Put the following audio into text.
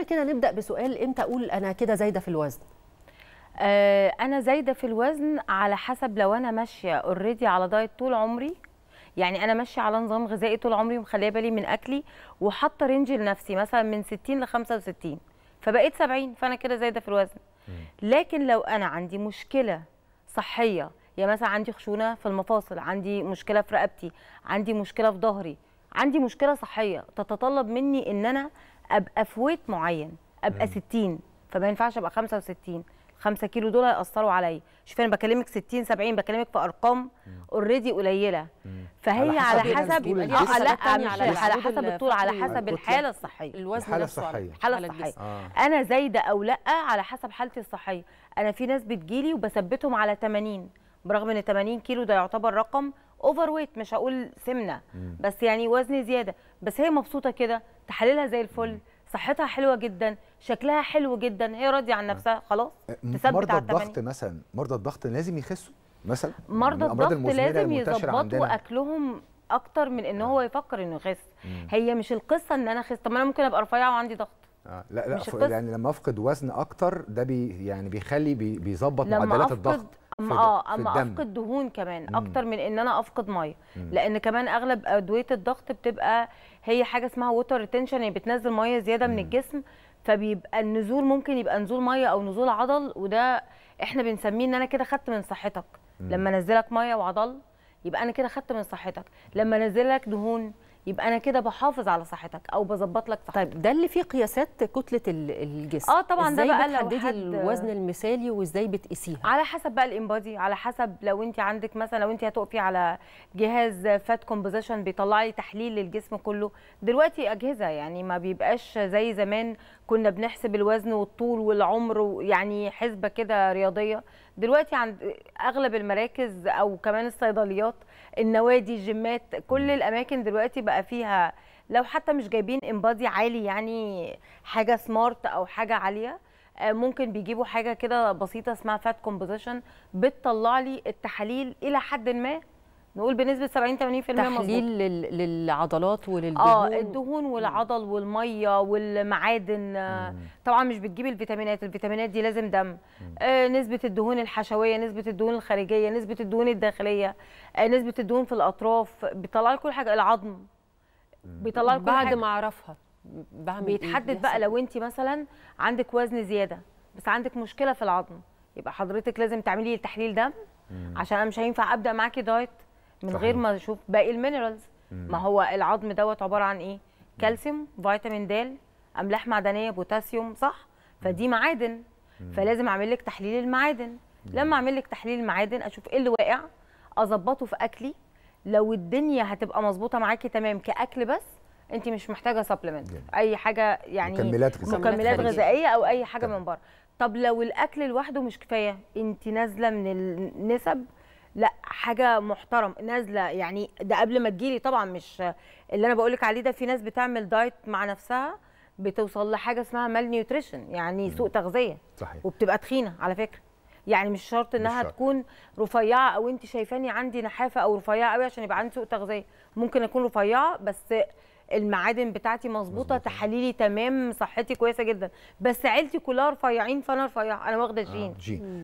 خلينا كده نبدأ بسؤال. إمتى أقول أنا كده زايدة في الوزن؟ آه أنا زايدة في الوزن على حسب لو أنا ماشية already على diet طول عمري. يعني أنا ماشية على نظام غذائي طول عمري ومخليه بالي من أكلي وحاطة range لنفسي مثلا من 60 ل 65 فبقيت 70 فأنا كده زايدة في الوزن. لكن لو أنا عندي مشكلة صحية يعني مثلا عندي خشونة في المفاصل عندي مشكلة في رقبتي عندي مشكلة في ظهري عندي مشكلة صحية تتطلب مني إن أنا أبقى في weight معين أبقى 60 فما ينفعش أبقى 65 5 كيلو دول هيأثروا عليا شوف أنا بكلمك 60 70 بكلمك في أرقام already قليلة فهي على على حسب حسب آه الجسم. لا على على حسب الطول على. حسب. الحالة الصحية الوزن على- الصحية. الحالة على الصحية. آه. أنا زايدة أو لأ على حسب حالتي الصحية أنا في ناس بتجيلي وبثبتهم على 80 برغم إن 80 كيلو ده يعتبر رقم overweight مش هقول سمنة بس يعني وزن زيادة. بس هي مبسوطة كده تحاليلها زي الفل صحتها حلوة جدا شكلها حلو جدا هي راضية عن نفسها خلاص. تثبت مرضى الضغط 80 مثلا مرضى الضغط لازم يخسوا مثلا؟ مرضى من الأمراض الضغط لازم يظبطوا. أكلهم أكتر من إن هو يفكر إنه يخس. هي مش القصة إن أنا اخس طب ما أنا ممكن أبقى رفيعة وعندي ضغط. آه لا لا. يعني لما أفقد وزن أكتر ده بي يعني بيخلي بي بيظبط معدلات الضغط. آه اما. أفقد دهون كمان مم. أكتر من إن أنا أفقد مية. لأن كمان أغلب أدوية الضغط بتبقى هي حاجة اسمها water retention يعني بتنزل مية زيادة من الجسم فبيبقى النزول ممكن يبقى نزول مية أو نزول عضل وده إحنا بنسميه إن أنا كده خدت من صحتك. لما أنزلك مية وعضل يبقى أنا كده خدت من صحتك. لما أنزلك دهون يبقى أنا كده بحافظ على صحتك أو بظبط لك صحتك. طيب ده اللي فيه قياسات كتلة ال- الجسم. آه طبعاً ده بقى لو بتحددي حد- الوزن المثالي وإزاي بتقيسيها؟ على حسب بقى ال InBody على حسب لو أنت عندك مثلا لو أنت هتقفي على جهاز fat composition بيطلع لي تحليل للجسم كله. دلوقتي أجهزة يعني ما بيبقاش زي زمان كنا بنحسب الوزن والطول والعمر يعني حسبة كده رياضية. دلوقتي عند أغلب المراكز أو كمان الصيدليات النوادي الجيمات كل الأماكن دلوقتي بقى فيها لو حتى مش جايبين InBody عالي يعني حاجة smart أو حاجة عالية آه، ممكن بيجيبوا حاجة كده بسيطة اسمها fat composition بتطلع لي التحاليل إلى حد ما نقول بنسبة 70 80% مظبوط. تحليل لل- للعضلات وللدهون آه الدهون والعضل والمية والمعادن. آه، طبعا مش بتجيب الفيتامينات الفيتامينات دي لازم دم. آه نسبة الدهون الحشوية نسبة الدهون الخارجية نسبة الدهون الداخلية. آه نسبة الدهون في الأطراف. بيطلع لي كل حاجة. العظم. بيطلع لي كل بعد ما أعرفها. بعمل إيه؟ بيتحدد بقى لو أنت مثلا عندك وزن زيادة بس عندك مشكلة في العظم. يبقى حضرتك لازم تعملي تحليل دم عشان أنا مش هينفع أبدأ معاكي diet. من صحيح. غير ما أشوف باقي ال minerals. ما هو العظم دوت عبارة عن إيه؟ كالسيوم فيتامين د أملاح معدنية بوتاسيوم صح؟ فدي معادن. فلازم أعمل لك تحليل المعادن. لما أعمل لك تحليل المعادن أشوف إيه اللي واقع أظبطه في أكلي. لو الدنيا هتبقى مظبوطة معاكي تمام كأكل بس انت مش محتاجة supplement. أي حاجة يعني مكملات غذائية. مكملات. غذائية أو أي حاجة. من بره. طب لو الأكل لوحده مش كفاية انت نازلة من النسب لا حاجة محترم نازلة يعني ده قبل ما تجيلي طبعا مش اللي أنا بقولك عليه ده في ناس بتعمل diet مع نفسها بتوصل لحاجه اسمها malnutrition يعني سوء تغذية صحيح. وبتبقى تخينة على فكرة. يعني مش شرط إنها شرط. تكون رفيعة أو انت شايفاني عندي نحافة أو رفيعة قوي عشان يبقى عندي سوء تغذية. ممكن أكون رفيعة بس المعادن بتاعتي مظبوطة تحاليلي تمام صحتي كويسة جدا. بس عيلتي كلها رفيعين فأنا رفيعة أنا واخدة جين. جين.